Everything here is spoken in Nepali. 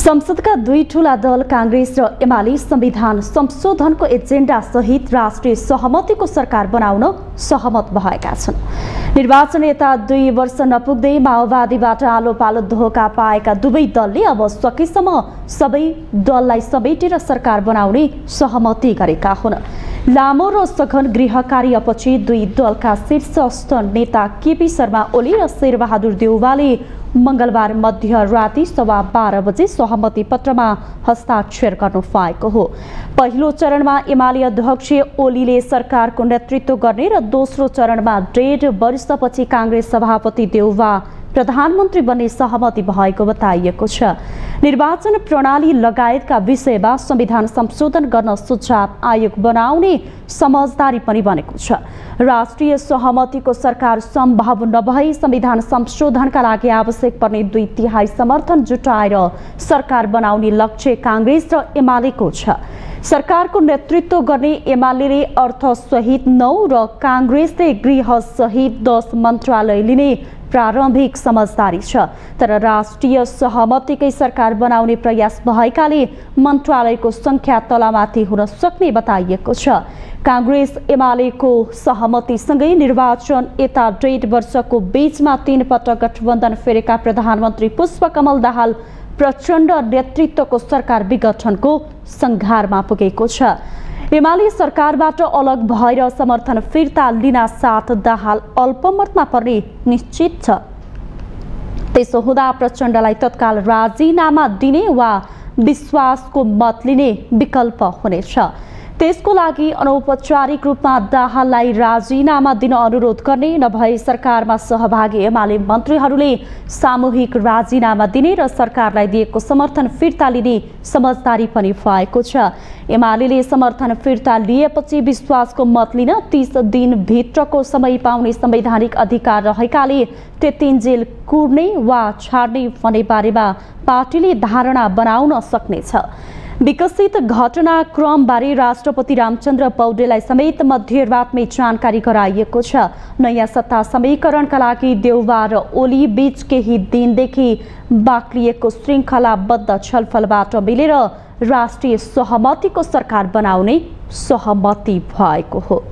संसदका दुई ठूला दल काङ्ग्रेस र एमाले संविधान संशोधनको एजेन्डा सहित राष्ट्रिय सहमतिको सरकार बनाउन सहमत भएका छन्। निर्वाचन यता दुई वर्ष नपुग्दै माओवादीबाट आलो पालो धोका पाएका दुवै दलले अब सकेसम्म सबै दललाई समेटेर सरकार बनाउने सहमति गरेका हुन्। लामो र सघन गृह कार्यपछि दुई दलका शीर्षस्थ नेता केपी शर्मा ओली र शेरबहादुर देउवाले मङ्गलबार मध्यराति सवा बाह्र बजे सहमति पत्रमा हस्ताक्षर गर्नु पाएको हो। पहिलो चरणमा एमाले अध्यक्ष ओलीले सरकारको नेतृत्व गर्ने र दोस्रो चरणमा डेढ वर्षपछि काङ्ग्रेस सभापति देउवा प्रधानमन्त्री बन्ने सहमति भएको बताइएको छ। निर्वाचन प्रणाली लगायतका विषयमा संविधान संशोधन गर्न सुझाव आयोग बनाउने समझदारी पनि बनेको छ। राष्ट्रिय सहमतिको सरकार सम्भव नभई संविधान संशोधनका लागि आवश्यक पर्ने दुई तिहाई समर्थन जुटाएर सरकार बनाउने लक्ष्य काङ्ग्रेस र एमालेको छ। सरकारको नेतृत्व गर्ने एमाले अर्थसहित नौ र काङ्ग्रेसले गृह सहित दस मन्त्रालय लिने प्रारम्भिक समझदारी छ। तर राष्ट्रिय सहमतिकै सरकार बनाउने प्रयास भएकाले मन्त्रालयको सङ्ख्या तलामाथि हुन सक्ने बताइएको छ। काङ्ग्रेस एमालेको सहमतिसँगै निर्वाचन यता डेढ वर्षको बीचमा तीन पटक गठबन्धन फेरेका प्रधानमन्त्री पुष्पकमल दाहाल प्रचण्ड नेतृत्वको सरकार विघटनको सङ्घारमा पुगेको छ। एमाले सरकारबाट अलग भएर समर्थन फिर्ता लिन साथ दाहाल अल्पमतमा पर्ने निश्चित छ। त्यसो हुँदा प्रचण्डलाई तत्काल राजीनामा दिने वा विश्वासको मत लिने विकल्प हुनेछ। त्यसको लागि अनौपचारिक रूपमा दाहाललाई राजीनामा दिन अनुरोध गर्ने नभए सरकारमा सहभागी एमाले मन्त्रीहरूले सामूहिक राजीनामा दिने र सरकारलाई दिएको समर्थन फिर्ता लिने समझदारी पनि भएको छ। एमाले समर्थन फिर्ता लिएपछि विश्वासको मत लिन तिस दिनभित्रको समय पाउने संवैधानिक अधिकार रहेकाले त्यतिन्जेल कुर्ने वा छाड्ने भन्ने बारेमा पार्टीले धारणा बनाउन सक्नेछ। विकसित घटनाक्रमबारे राष्ट्रपति रामचन्द्र पौडेललाई समेत मध्यरातमै जानकारी गराइएको छ। नयाँ सत्ता समीकरणका लागि देउवा र ओली बीच केही दिनदेखि बाक्लिएको श्रृङ्खलाबद्ध छलफलबाट मिलेर राष्ट्रिय सहमतिको सरकार बनाउने सहमति भएको हो।